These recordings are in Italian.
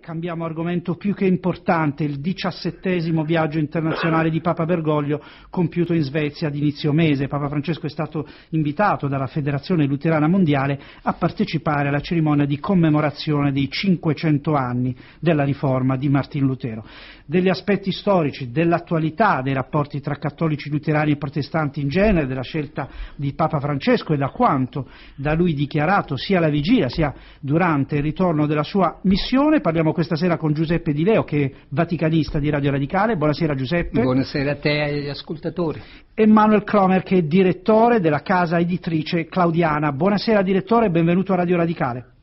Cambiamo argomento più che importante, il diciassettesimo viaggio internazionale di Papa Bergoglio compiuto in Svezia ad inizio mese. Papa Francesco è stato invitato dalla Federazione Luterana Mondiale a partecipare alla cerimonia di commemorazione dei 500 anni della riforma di Martin Lutero. Degli aspetti storici, dell'attualità dei rapporti tra cattolici luterani e protestanti in genere, della scelta di Papa Francesco e da quanto da lui dichiarato sia alla vigilia sia durante il ritorno della sua missione Nazione. Parliamo questa sera con Giuseppe Di Leo, che è vaticanista di Radio Radicale. Buonasera Giuseppe. Buonasera a te e agli ascoltatori. Emanuel Cromer, che è direttore della casa editrice Claudiana. Buonasera direttore e benvenuto a Radio Radicale.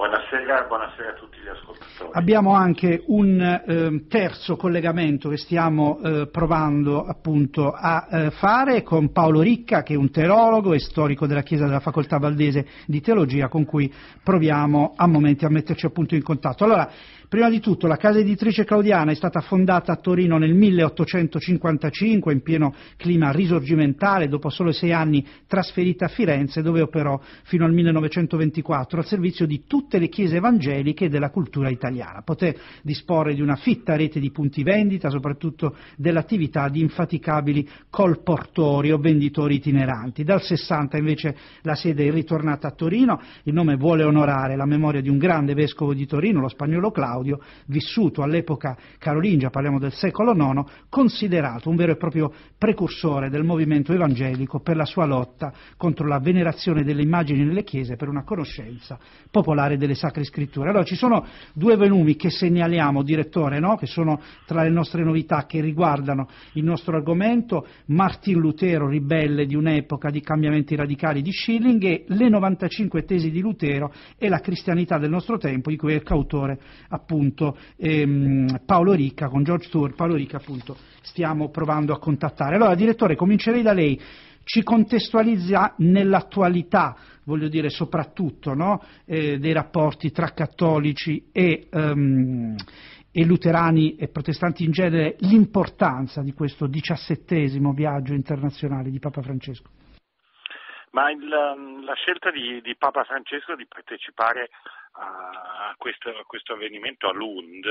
Buonasera, buonasera a tutti gli ascoltatori. Abbiamo anche un eh, terzo collegamento che stiamo eh, provando appunto a eh, fare con Paolo Ricca, che è un teologo e storico della Chiesa della Facoltà Valdese di Teologia, con cui proviamo a momenti a metterci appunto in contatto. Allora, Prima di tutto la casa editrice Claudiana è stata fondata a Torino nel 1855 in pieno clima risorgimentale, dopo solo sei anni trasferita a Firenze dove operò fino al 1924 al servizio di tutte le chiese evangeliche della cultura italiana. Poté disporre di una fitta rete di punti vendita, soprattutto dell'attività di infaticabili colportori o venditori itineranti. Dal 60 invece la sede è ritornata a Torino, il nome vuole onorare la memoria di un grande vescovo di Torino, lo spagnolo Claudio, vissuto all'epoca carolingia, parliamo del secolo IX, considerato un vero e proprio precursore del movimento evangelico per la sua lotta contro la venerazione delle immagini nelle chiese per una conoscenza popolare delle sacre scritture. Allora ci sono due volumi che segnaliamo, direttore, no? che sono tra le nostre novità che riguardano il nostro argomento, Martin Lutero, ribelle di un'epoca di cambiamenti radicali di Schilling e le 95 tesi di Lutero e la cristianità del nostro tempo, di cui è appunto appunto ehm, Paolo Ricca, con George Tour, Paolo Ricca appunto stiamo provando a contattare. Allora direttore comincerei da lei, ci contestualizza nell'attualità, voglio dire soprattutto, no? eh, dei rapporti tra cattolici e, um, e, luterani e protestanti in genere, l'importanza di questo diciassettesimo viaggio internazionale di Papa Francesco. Ma il, la scelta di, di Papa Francesco di partecipare a questo, a questo avvenimento a Lund,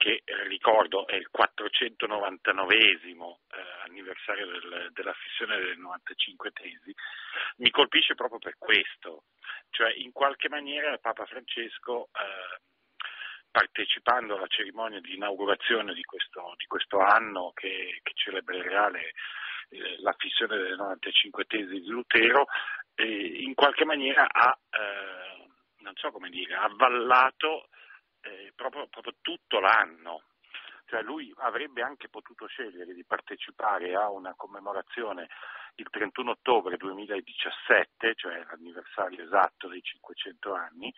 che eh, ricordo è il 499 eh, anniversario del, della fissione delle 95 tesi, mi colpisce proprio per questo, cioè in qualche maniera Papa Francesco eh, partecipando alla cerimonia di inaugurazione di questo, di questo anno che, che celebrerà le, eh, la fissione delle 95 tesi di Lutero, in qualche maniera ha eh, non so come dire, avvallato eh, proprio, proprio tutto l'anno. Cioè lui avrebbe anche potuto scegliere di partecipare a una commemorazione il 31 ottobre 2017, cioè l'anniversario esatto dei 500 anni,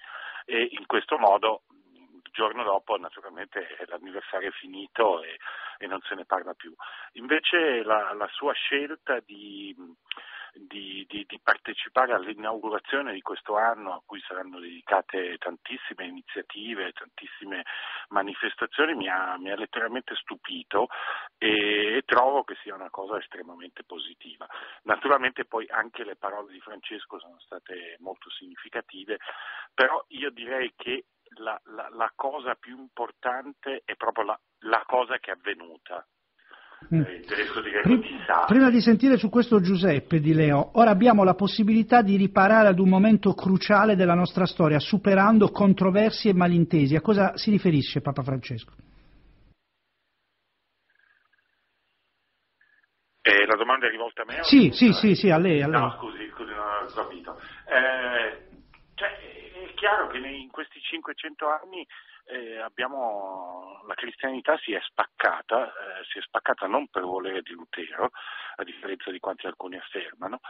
e in questo modo il giorno dopo naturalmente l'anniversario è finito e, e non se ne parla più. Invece la, la sua scelta di di, di, di, partecipare all'inaugurazione di questo anno a cui saranno dedicate tantissime iniziative, tantissime manifestazioni, mi ha, mi ha letteralmente stupito e, e, trovo che sia una cosa estremamente positiva. Naturalmente poi anche le parole di Francesco sono state molto significative, però io direi che la, la, la cosa più importante è proprio la, la cosa che è avvenuta Mm. Prima, prima di sentire su questo Giuseppe di Leo, ora abbiamo la possibilità di riparare ad un momento cruciale della nostra storia, superando controversie e malintesi. A cosa si riferisce Papa Francesco? Eh, la domanda è rivolta a me? Sì, sì, sì, sì, a lei. A lei. No, scusi, scusi, non ho capito. Eh, cioè, è chiaro che in questi 500 anni eh, abbiamo, la cristianità si è spaccata, eh, si è spaccata non per volere di Lutero, a differenza di quanti alcuni affermano,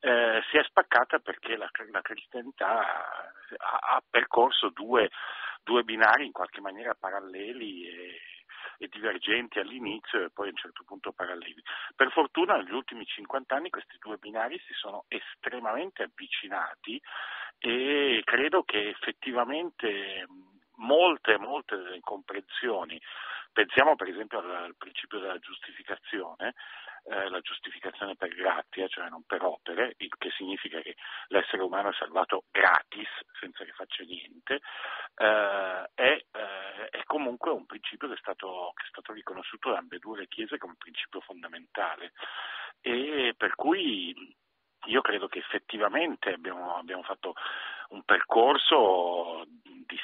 eh, si è spaccata perché la, la cristianità ha, ha percorso due, due, binari in qualche maniera paralleli e, e divergenti all'inizio e poi a un certo punto paralleli. Per fortuna negli ultimi 50 anni questi due binari si sono estremamente avvicinati e credo che effettivamente molte, molte incomprensioni. Pensiamo per esempio al, al principio della giustificazione, eh, la giustificazione per grazia, cioè non per opere, il che significa che l'essere umano è salvato gratis, senza che faccia niente, eh, è eh, principio che è stato, che è stato riconosciuto da ambedue le chiese come principio fondamentale e per cui io credo che effettivamente abbiamo, abbiamo fatto un percorso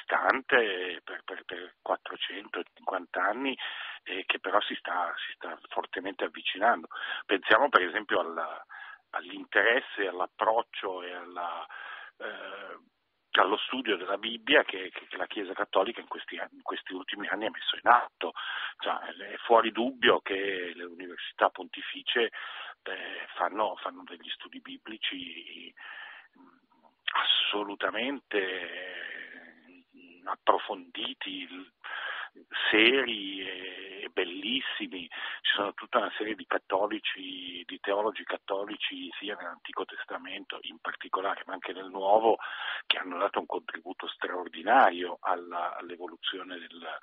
distante per, per, per 450 anni eh, che però si sta, si sta, fortemente avvicinando. Pensiamo per esempio alla, all'interesse, all'approccio e alla, eh, allo studio della Bibbia che, che, la Chiesa Cattolica in questi, in questi, ultimi anni ha messo in atto. Cioè, è fuori dubbio che le università pontificie eh, fanno, fanno, degli studi biblici assolutamente eh, approfonditi, seri e bellissimi, ci sono tutta una serie di cattolici, di teologi cattolici sia nell'Antico Testamento in particolare ma anche nel Nuovo che hanno dato un contributo straordinario alla, all'evoluzione del,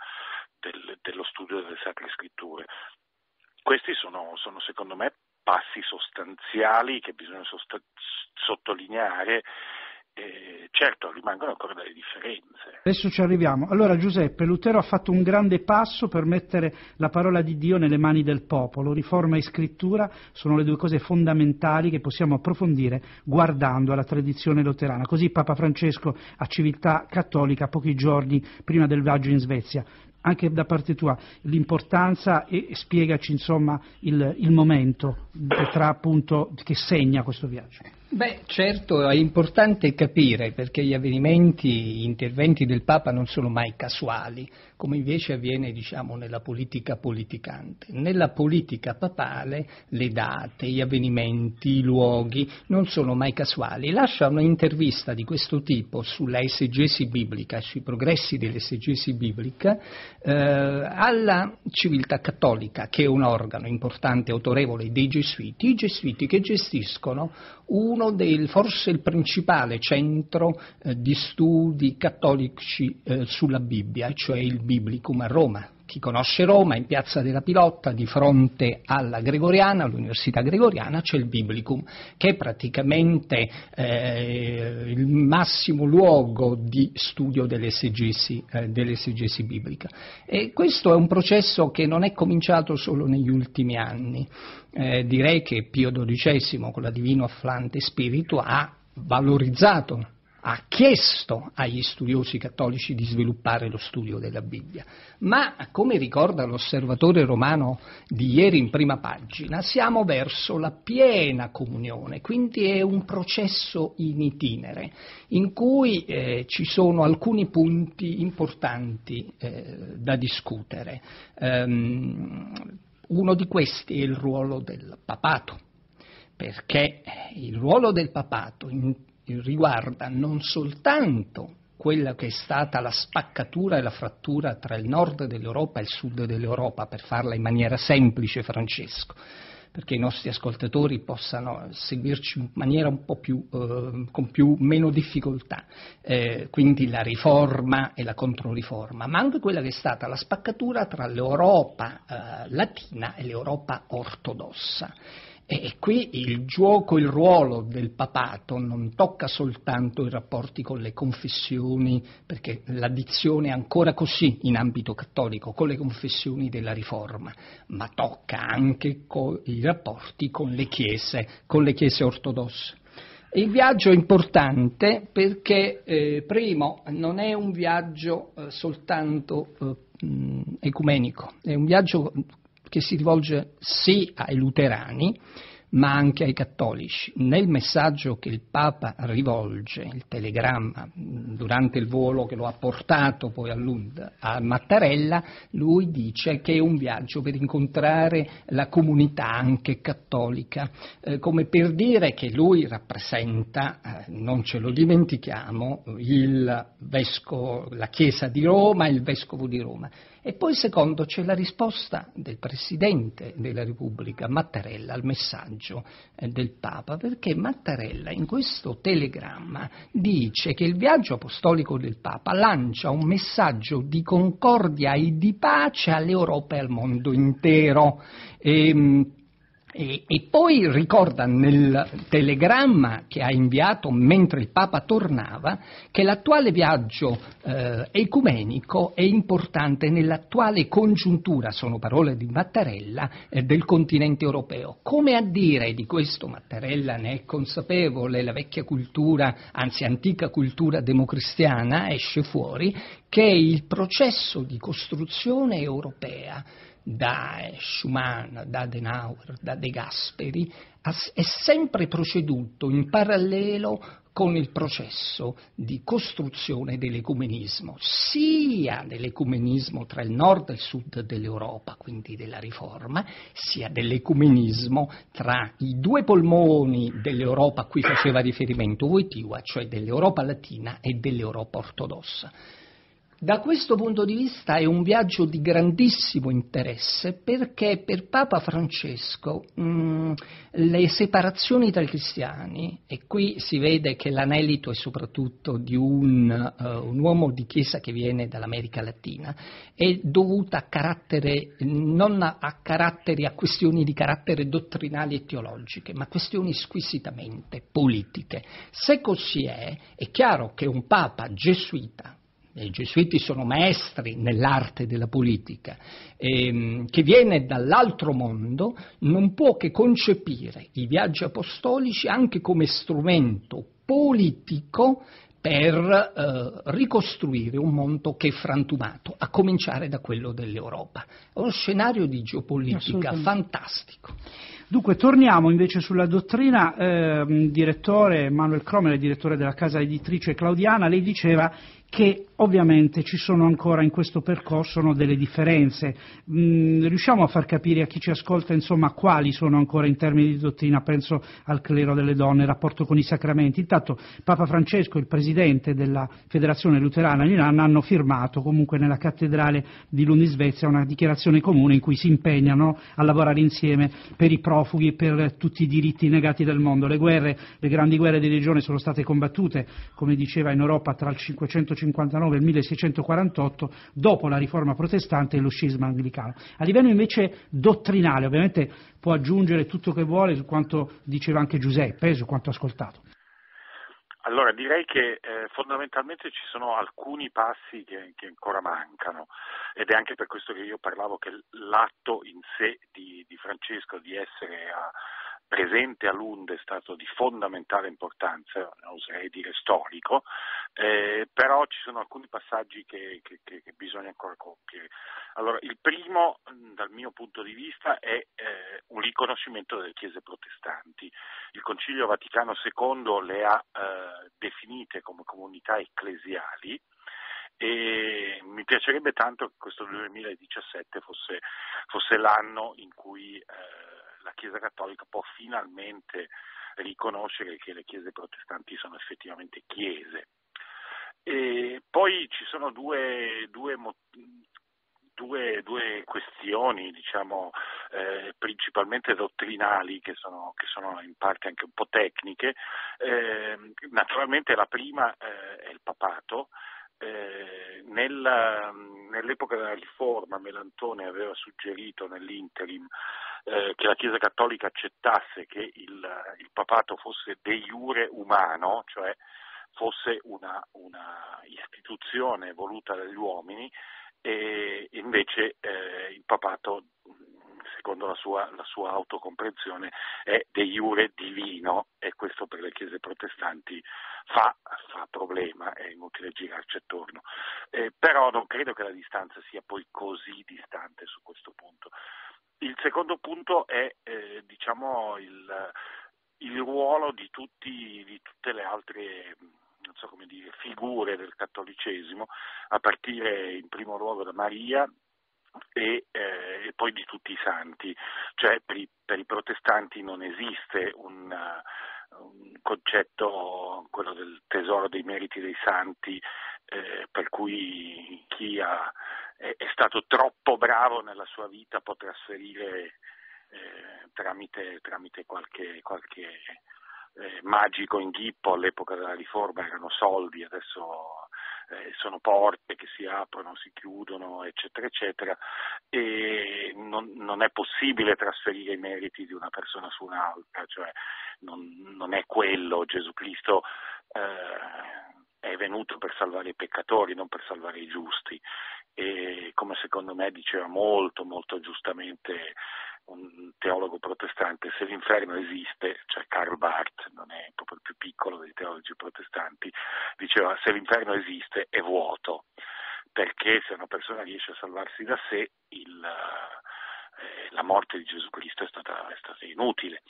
del, dello studio delle Sacre Scritture. Questi sono, sono secondo me passi sostanziali che bisogna sost- sottolineare certo rimangono ancora delle differenze. Adesso ci arriviamo. Allora Giuseppe, Lutero ha fatto un grande passo per mettere la parola di Dio nelle mani del popolo. Riforma e scrittura sono le due cose fondamentali che possiamo approfondire guardando alla tradizione luterana. Così Papa Francesco a Civiltà Cattolica pochi giorni prima del viaggio in Svezia anche da parte tua l'importanza e spiegaci insomma il, il momento che, tra, appunto, che segna questo viaggio. Beh, certo, è importante capire perché gli avvenimenti, gli interventi del Papa non sono mai casuali, come invece avviene diciamo, nella politica politicante. Nella politica papale le date, gli avvenimenti, i luoghi non sono mai casuali. Lascia un'intervista di questo tipo sulla esegesi biblica, sui progressi dell'esegesi biblica, eh, alla civiltà cattolica, che è un organo importante e autorevole dei gesuiti, i gesuiti che gestiscono uno del, forse il principale centro eh, di studi cattolici eh, sulla Bibbia, cioè il Biblicum a Roma. Chi conosce Roma, in piazza della Pilotta, di fronte alla Gregoriana, all'Università Gregoriana, c'è il Biblicum, che è praticamente eh, il massimo luogo di studio dell'esegesi, eh, biblica. E questo è un processo che non è cominciato solo negli ultimi anni. Eh, direi che Pio XII, con la Divino Afflante Spirito, ha valorizzato ha chiesto agli studiosi cattolici di sviluppare lo studio della Bibbia, ma come ricorda l'osservatore romano di ieri in prima pagina, siamo verso la piena comunione, quindi è un processo in itinere in cui eh, ci sono alcuni punti importanti eh, da discutere. Um, uno di questi è il ruolo del papato, perché il ruolo del papato in riguarda non soltanto quella che è stata la spaccatura e la frattura tra il nord dell'Europa e il sud dell'Europa, per farla in maniera semplice, Francesco, perché i nostri ascoltatori possano seguirci in maniera un po' più, eh, con più, meno difficoltà, eh, quindi la riforma e la controriforma, ma anche quella che è stata la spaccatura tra l'Europa eh, latina e l'Europa ortodossa. E qui il gioco, il ruolo del papato non tocca soltanto i rapporti con le confessioni, perché l'addizione è ancora così in ambito cattolico, con le confessioni della Riforma, ma tocca anche i rapporti con le chiese, con le chiese ortodosse. Il viaggio è importante perché, eh, primo, non è un viaggio eh, soltanto eh, ecumenico, è un viaggio che si rivolge sì ai luterani, ma anche ai cattolici. Nel messaggio che il Papa rivolge, il telegramma, durante il volo che lo ha portato poi a Lund, a Mattarella, lui dice che è un viaggio per incontrare la comunità anche cattolica, eh, come per dire che lui rappresenta, eh, non ce lo dimentichiamo, vescovo, la Chiesa di Roma e il Vescovo di Roma. E poi secondo c'è la risposta del Presidente della Repubblica, Mattarella, al messaggio eh, del Papa, perché Mattarella in questo telegramma dice che il viaggio apostolico del Papa lancia un messaggio di concordia e di pace all'Europa e al mondo intero. E, ehm, E, e, poi ricorda nel telegramma che ha inviato mentre il Papa tornava che l'attuale viaggio eh, ecumenico è importante nell'attuale congiuntura, sono parole di Mattarella, eh, del continente europeo. Come a dire di questo Mattarella ne è consapevole la vecchia cultura, anzi antica cultura democristiana, esce fuori, che il processo di costruzione europea da Schumann, da Adenauer, da De Gasperi, è sempre proceduto in parallelo con il processo di costruzione dell'ecumenismo, sia dell'ecumenismo tra il nord e il sud dell'Europa, quindi della riforma, sia dell'ecumenismo tra i due polmoni dell'Europa a cui faceva riferimento Wojtyła, cioè dell'Europa latina e dell'Europa ortodossa. Da questo punto di vista è un viaggio di grandissimo interesse perché per Papa Francesco mh, mm, le separazioni tra i cristiani, e qui si vede che l'anelito è soprattutto di un, uh, un uomo di chiesa che viene dall'America Latina, è dovuta a carattere, non a, a, a questioni di carattere dottrinali e teologiche, ma questioni squisitamente politiche. Se così è, è chiaro che un Papa gesuita, i gesuiti sono maestri nell'arte della politica, ehm, che viene dall'altro mondo, non può che concepire i viaggi apostolici anche come strumento politico per eh, ricostruire un mondo che è frantumato, a cominciare da quello dell'Europa. È uno scenario di geopolitica fantastico. Dunque, torniamo invece sulla dottrina. Eh, direttore Manuel Cromer, direttore della casa editrice Claudiana, lei diceva che ovviamente ci sono ancora in questo percorso delle differenze. Mm, riusciamo a far capire a chi ci ascolta insomma, quali sono ancora in termini di dottrina, penso al clero delle donne, il rapporto con i sacramenti. Intanto Papa Francesco, il presidente della Federazione Luterana di Milano, hanno firmato comunque nella cattedrale di Lund in Svezia una dichiarazione comune in cui si impegnano a lavorare insieme per i profughi e per tutti i diritti negati del mondo. Le guerre, le grandi guerre di religione sono state combattute, come diceva in Europa, tra il 550 1659 e il 1648, dopo la riforma protestante e lo scisma anglicano. A livello invece dottrinale, ovviamente può aggiungere tutto che vuole su quanto diceva anche Giuseppe, su quanto ascoltato. Allora direi che eh, fondamentalmente ci sono alcuni passi che, che, ancora mancano ed è anche per questo che io parlavo che l'atto in sé di, di Francesco di essere a, presente a Lund è stato di fondamentale importanza, oserei dire storico, eh, però ci sono alcuni passaggi che, che, che, bisogna ancora compiere. Allora, il primo, dal mio punto di vista, è eh, un riconoscimento delle chiese protestanti. Il Concilio Vaticano II le ha eh, definite come comunità ecclesiali e mi piacerebbe tanto che questo 2017 fosse, fosse l'anno in cui eh, la Chiesa Cattolica può finalmente riconoscere che le chiese protestanti sono effettivamente chiese. E poi ci sono due, due, due, due questioni, diciamo, eh, principalmente dottrinali, che sono, che sono, in parte anche un po' tecniche. Eh, naturalmente la prima eh, è il papato. Eh, nella, nell'epoca della riforma Melantone aveva suggerito nell'interim eh, che la Chiesa Cattolica accettasse che il, il, papato fosse de jure umano, cioè fosse una, una istituzione voluta dagli uomini e invece eh, il papato secondo la sua, la sua, autocomprensione, è de jure divino e questo per le chiese protestanti fa, fa problema, è inutile girarci attorno. Eh, però non credo che la distanza sia poi così distante su questo secondo punto è eh, diciamo il, il, ruolo di, tutti, di tutte le altre so dire, figure del cattolicesimo, a partire in primo luogo da Maria, e, eh, e, poi di tutti i santi, cioè per i, per i protestanti non esiste un, un, concetto, quello del tesoro dei meriti dei santi, eh, per cui chi ha è, è, stato troppo bravo nella sua vita può trasferire eh, tramite, tramite, qualche, qualche eh, magico inghippo. All'epoca della riforma erano soldi, adesso eh, sono porte che si aprono, si chiudono, eccetera, eccetera, e non, non, è possibile trasferire i meriti di una persona su un'altra, cioè non, non è quello, Gesù Cristo eh, è venuto per salvare i peccatori, non per salvare i giusti e come secondo me diceva molto molto giustamente un teologo protestante, se l'inferno esiste, cioè Karl Barth, non è proprio il più piccolo dei teologi protestanti, diceva se l'inferno esiste è vuoto, perché se una persona riesce a salvarsi da sé il, eh, la morte di Gesù Cristo è stata, è stata inutile.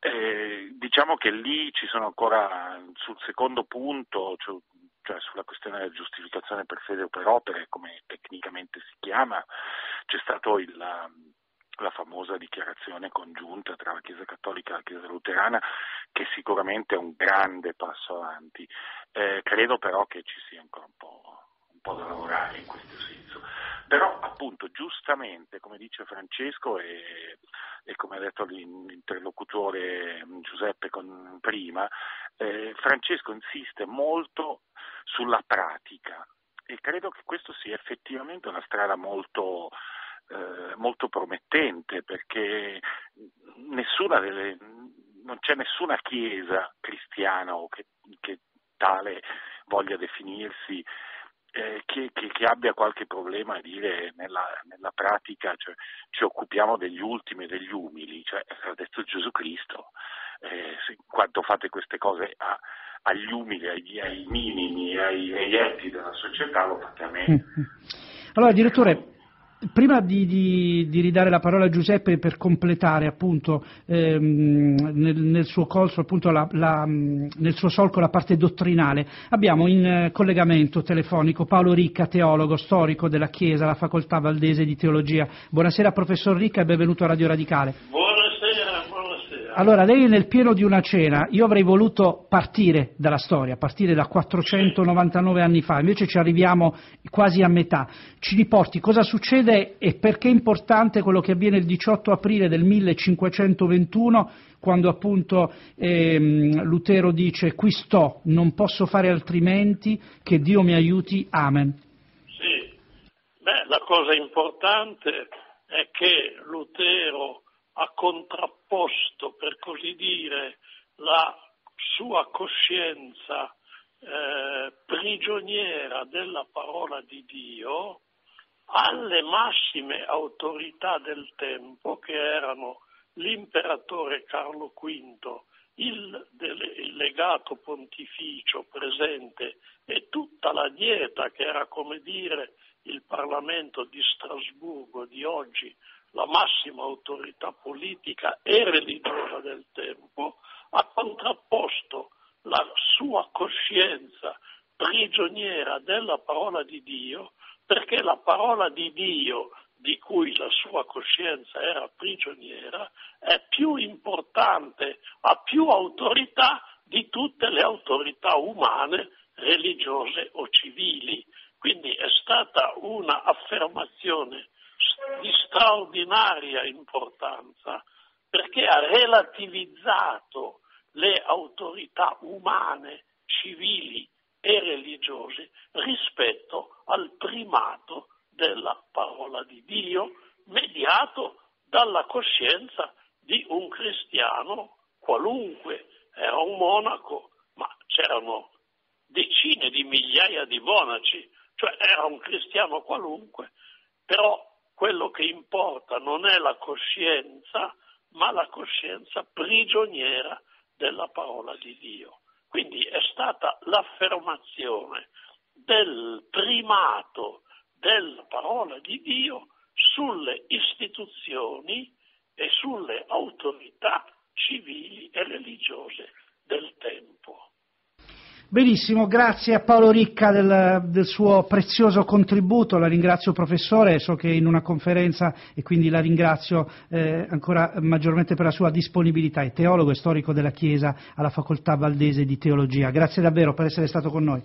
Eh, diciamo che lì ci sono ancora sul secondo punto, cioè, cioè sulla questione della giustificazione per fede o per opere, come tecnicamente si chiama, c'è stato il, la famosa dichiarazione congiunta tra la Chiesa Cattolica e la Chiesa Luterana, che sicuramente è un grande passo avanti. Eh, credo però che ci sia ancora un po', un po' da lavorare in questo senso. Però appunto giustamente, come dice Francesco e, e come ha detto l'interlocutore Giuseppe con, prima, eh, Francesco insiste molto sulla pratica e credo che questo sia effettivamente una strada molto, eh, molto promettente perché delle, non c'è nessuna chiesa cristiana o che, che tale voglia definirsi eh, che, che, che, abbia qualche problema a dire nella, nella pratica cioè, ci occupiamo degli ultimi e degli umili, cioè, ha detto Gesù Cristo, eh, quando fate queste cose a, agli umili, ai, ai minimi, ai reietti della società lo fate a me. Mm-hmm. Allora direttore, Prima di, di, di, ridare la parola a Giuseppe per completare appunto, ehm, nel, nel, suo corso, appunto, la, la, nel suo solco la parte dottrinale, abbiamo in collegamento telefonico Paolo Ricca, teologo, storico della Chiesa, alla Facoltà Valdese di Teologia. Buonasera professor Ricca e benvenuto a Radio Radicale. Allora, lei è nel pieno di una cena, io avrei voluto partire dalla storia, partire da 499 anni fa, invece ci arriviamo quasi a metà. Ci riporti cosa succede e perché è importante quello che avviene il 18 aprile del 1521, quando appunto ehm, Lutero dice qui sto, non posso fare altrimenti, che Dio mi aiuti, amen. Sì, Beh, la cosa importante è che Lutero ha contrapposto, per così dire, la sua coscienza eh, prigioniera della parola di Dio alle massime autorità del tempo che erano l'imperatore Carlo V, il, legato pontificio presente e tutta la dieta che era come dire il Parlamento di Strasburgo di oggi la massima autorità politica e religiosa del tempo, ha contrapposto la sua coscienza prigioniera della parola di Dio, perché la parola di Dio di cui la sua coscienza era prigioniera è più importante, ha più autorità di tutte le autorità umane, religiose o civili. Quindi è stata un'affermazione di straordinaria importanza perché ha relativizzato le autorità umane, civili e religiose rispetto al primato della parola di Dio, mediato dalla coscienza di un cristiano qualunque. Era un monaco, ma c'erano decine di migliaia di monaci, cioè era un cristiano qualunque, però quello che importa non è la coscienza, ma la coscienza prigioniera della parola di Dio. Quindi è stata l'affermazione del primato della parola di Dio sulle istituzioni e sulle autorità civili e religiose del tempo. Benissimo, grazie a Paolo Ricca del, del, suo prezioso contributo, la ringrazio professore, so che è in una conferenza e quindi la ringrazio eh, ancora maggiormente per la sua disponibilità, è teologo e storico della Chiesa alla Facoltà Valdese di Teologia. Grazie davvero per essere stato con noi.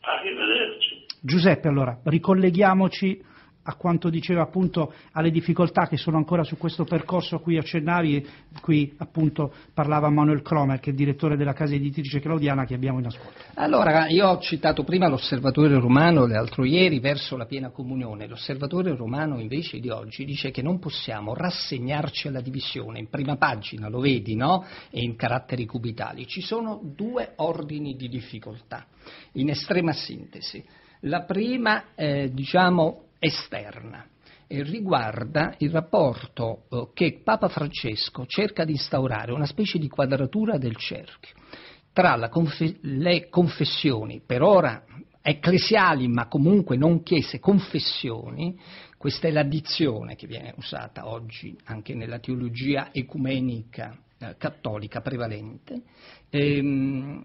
Arrivederci. Giuseppe, allora, ricolleghiamoci a quanto diceva appunto alle difficoltà che sono ancora su questo percorso a cui accennavi, qui appunto parlava Manuel Cromer che è direttore della casa editrice claudiana che abbiamo in ascolto. Allora, io ho citato prima l'osservatore romano l'altro ieri verso la piena comunione, l'osservatore romano invece di oggi dice che non possiamo rassegnarci alla divisione, in prima pagina lo vedi, no? E in caratteri cubitali, ci sono due ordini di difficoltà, in estrema sintesi. La prima, eh, diciamo, esterna e riguarda il rapporto eh, che Papa Francesco cerca di instaurare, una specie di quadratura del cerchio, tra conf- le confessioni, per ora ecclesiali ma comunque non chiese, confessioni, questa è l'addizione che viene usata oggi anche nella teologia ecumenica eh, cattolica prevalente, ehm,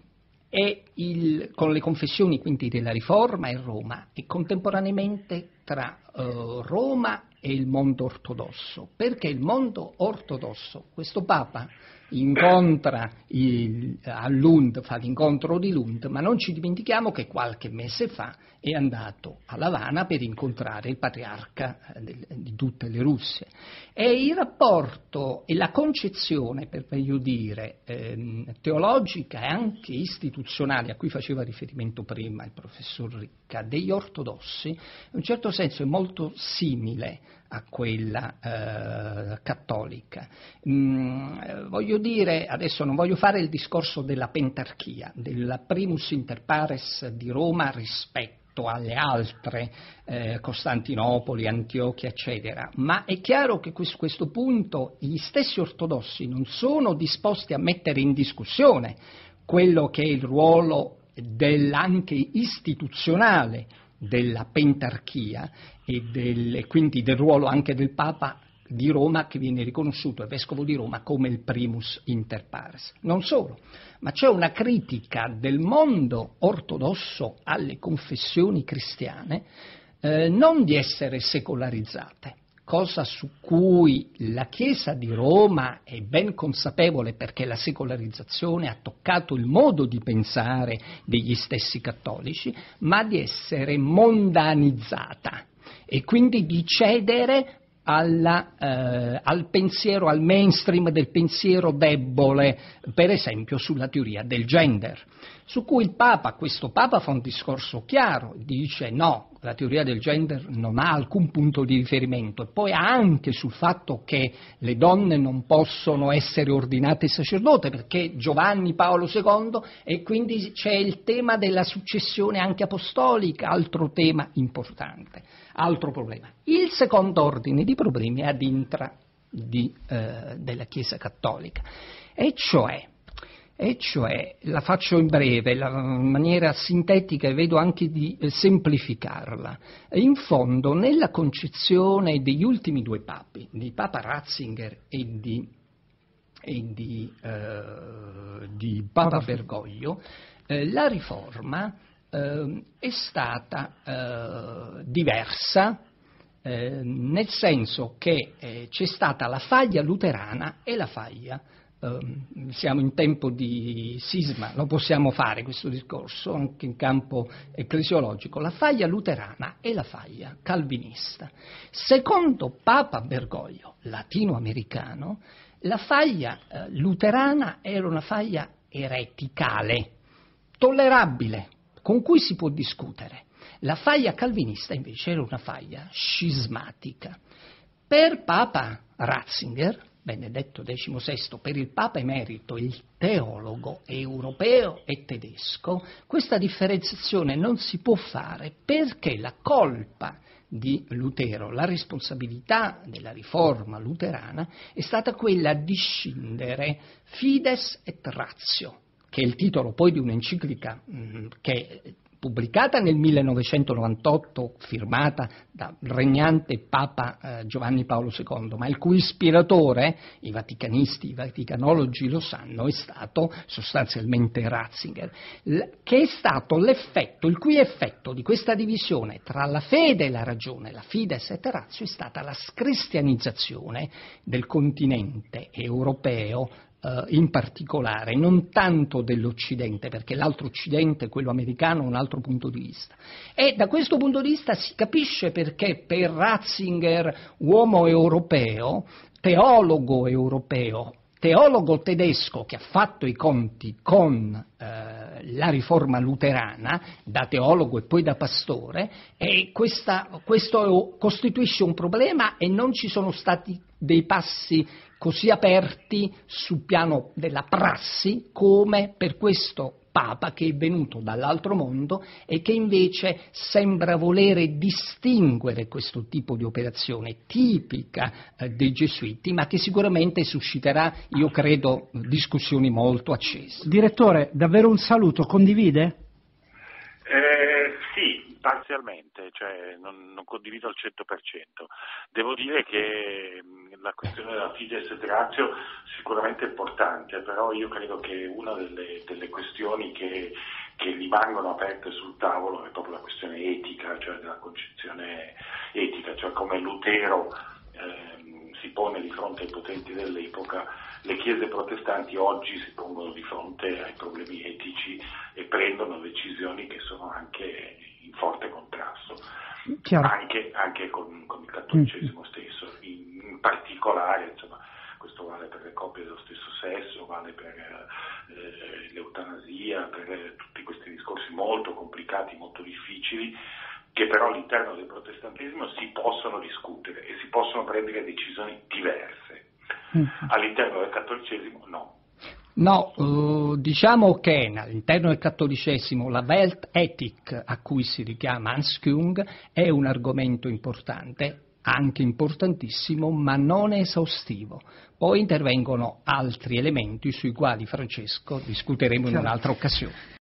e il, con le confessioni quindi della Riforma e Roma e contemporaneamente tra uh, Roma e il mondo ortodosso, perché il mondo ortodosso, questo Papa incontra il, a Lund, fa l'incontro di Lund, ma non ci dimentichiamo che qualche mese fa è andato a Lavana per incontrare il patriarca eh, di tutte le Russie. E il rapporto e la concezione, per meglio dire, ehm, teologica e anche istituzionale a cui faceva riferimento prima il professor Ricca, degli ortodossi, in un certo senso è molto simile a quella eh, cattolica. Mm, voglio dire, adesso non voglio fare il discorso della pentarchia, della primus inter pares di Roma rispetto alle altre, eh, Costantinopoli, Antiochia, eccetera, ma è chiaro che su questo punto gli stessi ortodossi non sono disposti a mettere in discussione quello che è il ruolo anche istituzionale della pentarchia e del, quindi del ruolo anche del Papa di Roma che viene riconosciuto, il vescovo di Roma, come il primus inter pares. Non solo, ma c'è una critica del mondo ortodosso alle confessioni cristiane eh, non di essere secolarizzate, cosa su cui la Chiesa di Roma è ben consapevole perché la secolarizzazione ha toccato il modo di pensare degli stessi cattolici, ma di essere mondanizzata e quindi di cedere alla, eh, al pensiero, al mainstream del pensiero debole, per esempio sulla teoria del gender, su cui il Papa, questo Papa fa un discorso chiaro, dice no, la teoria del gender non ha alcun punto di riferimento e poi anche sul fatto che le donne non possono essere ordinate sacerdote perché Giovanni Paolo II e quindi c'è il tema della successione anche apostolica, altro tema importante altro problema. Il secondo ordine di problemi è ad intra di, eh, della Chiesa Cattolica, e cioè, e cioè, la faccio in breve, la, in maniera sintetica e vedo anche di eh, semplificarla. In fondo, nella concezione degli ultimi due papi, di Papa Ratzinger e di, e di, eh, di Papa Bergoglio, eh, la riforma eh, è stata eh, diversa eh, nel senso che eh, c'è stata la faglia luterana e la faglia ehm, siamo in tempo di sisma, lo possiamo fare questo discorso anche in campo ecclesiologico, la faglia luterana e la faglia calvinista. Secondo Papa Bergoglio, latinoamericano, la faglia eh, luterana era una faglia ereticale, tollerabile, con cui si può discutere. La faglia calvinista invece era una faglia scismatica. Per Papa Ratzinger, Benedetto XVI, per il Papa emerito, il teologo europeo e tedesco, questa differenziazione non si può fare perché la colpa di Lutero, la responsabilità della riforma luterana è stata quella di scindere fides et ratio, che è il titolo poi di un'enciclica mh, mm, che pubblicata nel 1998, firmata dal regnante Papa eh, Giovanni Paolo II, ma il cui ispiratore, i vaticanisti, i vaticanologi lo sanno, è stato sostanzialmente Ratzinger, che è stato l'effetto, il cui effetto di questa divisione tra la fede e la ragione, la fides et ratio, è stata la scristianizzazione del continente europeo eh, in particolare, non tanto dell'Occidente, perché l'altro Occidente, quello americano, ha un altro punto di vista. E da questo punto di vista si capisce perché per Ratzinger, uomo europeo, teologo europeo, teologo tedesco che ha fatto i conti con eh, la riforma luterana, da teologo e poi da pastore, e questa, questo costituisce un problema e non ci sono stati dei passi così aperti sul piano della prassi come per questo Papa che è venuto dall'altro mondo e che invece sembra volere distinguere questo tipo di operazione tipica eh, dei gesuiti, ma che sicuramente susciterà, io credo, discussioni molto accese. Direttore, davvero un saluto, condivide? Eh, sì, parzialmente, cioè non, non, condivido al 100%. Devo dire che la questione della Fides et Ratio sicuramente è importante, però io credo che una delle, delle questioni che, che, rimangono aperte sul tavolo è proprio la questione etica, cioè della concezione etica, cioè come Lutero eh, si pone di fronte ai potenti dell'epoca, le chiese protestanti oggi si pongono di fronte ai problemi etici e prendono decisioni che sono anche forte contrasto, anche, anche con, con, il cattolicesimo mm. stesso. In, in particolare, insomma, questo vale per le coppie dello stesso sesso, vale per eh, l'eutanasia, per eh, tutti questi discorsi molto complicati, molto difficili, che però all'interno del protestantesimo si possono discutere e si possono prendere decisioni diverse. Mm. All'interno del cattolicesimo no. No, uh, diciamo che all'interno del cattolicesimo la Weltethik a cui si richiama Hans Küng è un argomento importante anche importantissimo, ma non esaustivo. Poi intervengono altri elementi sui quali, Francesco, discuteremo in un'altra occasione.